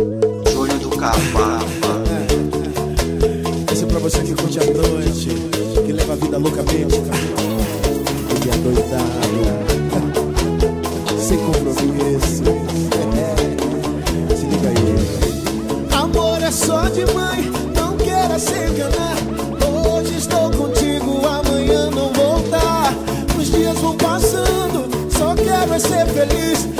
Júnior do Cavalo. Esse é pra você que curte a noite, que leva a vida loucamente. E é doidado, sem compromisso. Se liga aí. Amor é só de mãe, não queira se enganar. Hoje estou contigo, amanhã não voltar. Os dias vão passando, só quero é ser feliz.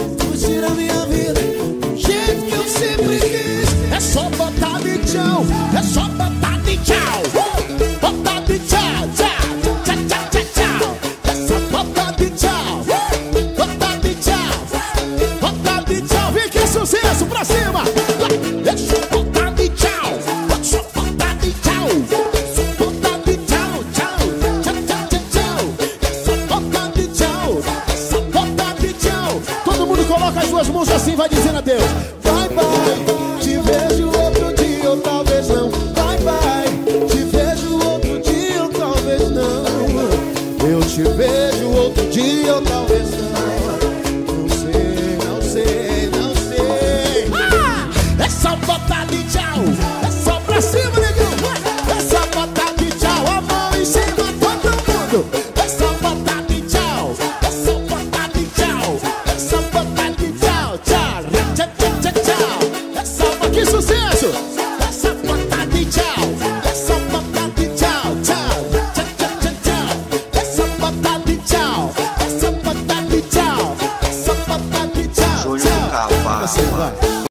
Sucesso pra cima. É só botar de tchau, é só botar de tchau. É só botar de tchau, tchau, tchau, tchau, tchau. É só botar de tchau, é só botar de tchau. Todo mundo coloca as duas mãos assim, vai dizendo adeus. Bye bye, te vejo outro dia ou talvez não. Bye bye, te vejo outro dia ou talvez não. Eu te vejo outro dia ou talvez 现在。